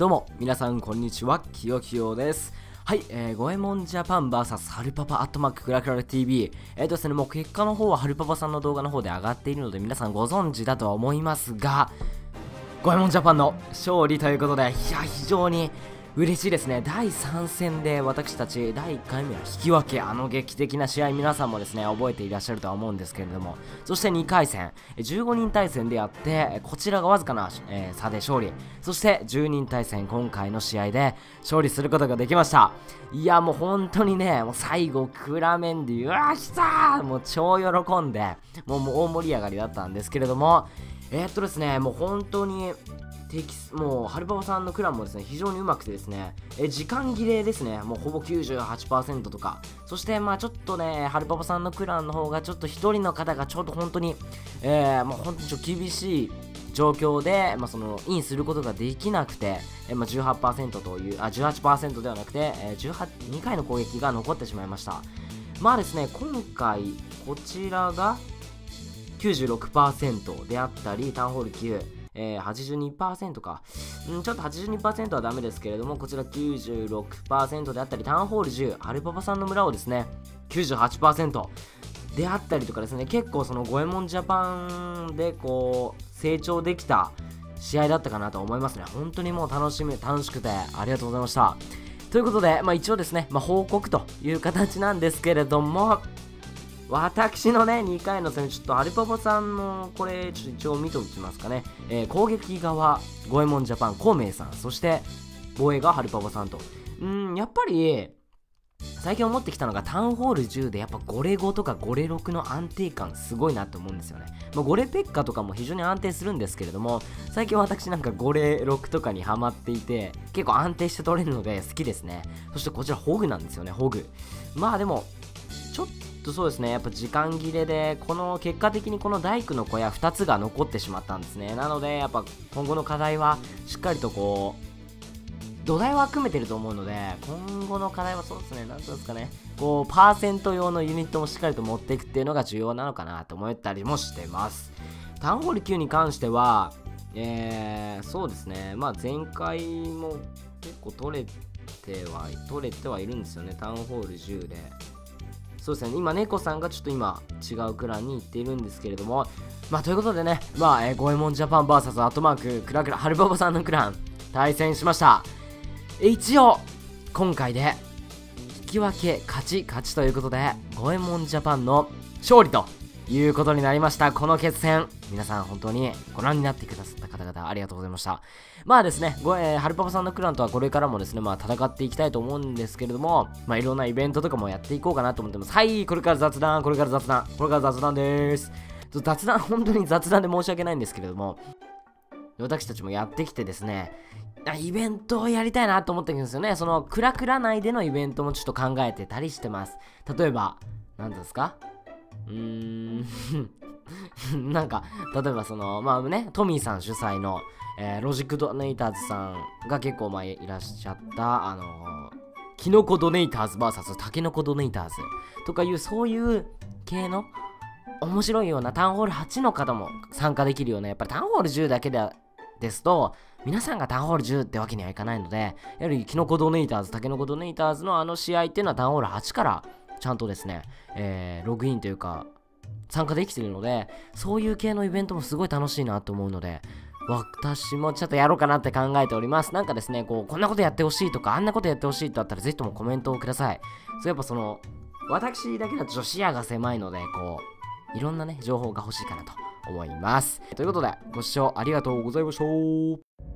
どうも、皆さんこんにちは、きよきよです。はい、えー、ゴエモンジャパン VS ハルパパアットマーククラクラ TV。えーとですね、もう結果の方はハルパパさんの動画の方で上がっているので皆さんご存知だとは思いますが、ゴエモンジャパンの勝利ということで、いや、非常に嬉しいですね。第3戦で私たち第1回目は引き分け、あの劇的な試合皆さんもですね、覚えていらっしゃるとは思うんですけれども、そして2回戦、15人対戦でやって、こちらがわずかな、えー、差で勝利、そして10人対戦、今回の試合で勝利することができました。いや、もう本当にね、もう最後、クラメンディ、うわ、来たーもう超喜んで、もう大盛り上がりだったんですけれども、えー、っとですね、もう本当に、テキスもうハルパパさんのクランもですね非常にうまくてですねえ時間切れですね。もうほぼ98%とか。そしてまあちょっとねハルパパさんのクランの方がちょっと1人の方がちょっと本当にえー、もう本当にちょ厳しい状況で、まあ、そのインすることができなくて、えまあ、18%というあ18%ではなくて、えー、18 2回の攻撃が残ってしまいました。まあですね今回こちらが96%であったりタウンホール9えー、82%か、うん、ちょっと82%はダメですけれども、こちら96%であったり、タウンホール10、アルパパさんの村をですね、98%であったりとかですね、結構その五右衛門ジャパンでこう、成長できた試合だったかなと思いますね。本当にもう楽しみ、楽しくてありがとうございました。ということで、まあ、一応ですね、まあ、報告という形なんですけれども、私のね、2回の戦、ちょっとアルパパさんの、これ、ちょっと一応見ておきますかね。えー、攻撃側、五右衛門ジャパン、孔明さん、そして、防衛がハルパパさんと。うん、やっぱり、最近思ってきたのがタウンホール10でやっぱゴレ5とかゴレ6の安定感すごいなと思うんですよね。まあ、ゴレペッカとかも非常に安定するんですけれども、最近私なんかゴレ6とかにハマっていて、結構安定して取れるので好きですね。そしてこちらホグなんですよね、ホグ。まあでも、ちょっとそうですね、やっぱ時間切れで、この結果的にこの大工の小屋2つが残ってしまったんですね。なので、やっぱ今後の課題はしっかりとこう、土台は組めてると思うので、今後の課題はそうですね、なんですかね、こう、パーセント用のユニットもしっかりと持っていくっていうのが重要なのかなと思ったりもしてます。タウンホール9に関しては、えー、そうですね、まあ前回も結構取れては、取れてはいるんですよね、タウンホール10で。そうですね、今、猫さんがちょっと今、違うクランに行っているんですけれども、まあ、ということでね、まあ、えー、ゴエモンジャパン VS アットマーク、クラクラ、ハルババさんのクラン、対戦しました。一応、今回で、引き分け、勝ち、勝ちということで、ゴエモンジャパンの勝利ということになりました。この決戦、皆さん本当にご覧になってくださった方々ありがとうございました。まあですね、ごえー、ハルパパさんのクランとはこれからもですね、まあ戦っていきたいと思うんですけれども、まあいろんなイベントとかもやっていこうかなと思ってます。はい、これから雑談、これから雑談、これから雑談です。雑談、本当に雑談で申し訳ないんですけれども、私たちもやってきてですね、イベントをやりたいなと思ってるんですよね。その、クラクラ内でのイベントもちょっと考えてたりしてます。例えば、何ですか？うん。なんか、例えばその、まあね、トミーさん主催の、えー、ロジックドネイターズさんが結構前いらっしゃった、あのー、キノコドネイターズ VS タケノコドネイターズ。とかいう、そういう系の面白いようなタウンホール8の方も参加できるような、やっぱりタウンホール10だけでですと、皆さんがタウンホール10ってわけにはいかないので、やはりキノコドネイターズ、タケノコドネイターズのあの試合っていうのはタウンホール8からちゃんとですね、えー、ログインというか、参加できてるので、そういう系のイベントもすごい楽しいなと思うので、私もちょっとやろうかなって考えております。なんかですね、こう、こんなことやってほしいとか、あんなことやってほしいとあったら、ぜひともコメントをください。そうやっぱその、私だけだと女子視野が狭いので、こう、いろんなね、情報が欲しいかなと思います。ということで、ご視聴ありがとうございました。